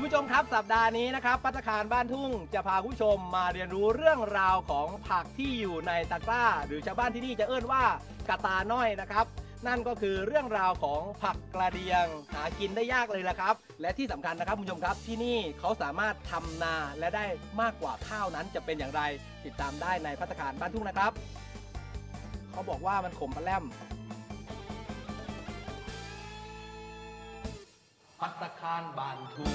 คุณผู้ชมครับสัปดาห์นี้นะครับปัตตาคารบ้านทุ่งจะพาคุณผู้ชมมาเรียนรู้เรื่องราวของผักที่อยู่ในตะกร้า หรือชาวบ้านที่นี่จะเอิ้นว่ากะตาน้อยนะครับ นั่นก็คือเรื่องราวของผักกระเดียง หากินได้ยากเลยละครับ และที่สำคัญนะครับคุณผู้ชมครับที่นี่เขาสามารถทำนาและได้มากกว่าข้าวนั้นจะเป็นอย่างไร ติดตามได้ในพัตตาคารบ้านทุ่งนะครับ เขาบอกว่ามันขมปลาแล่ม พัตตาคารบานทุง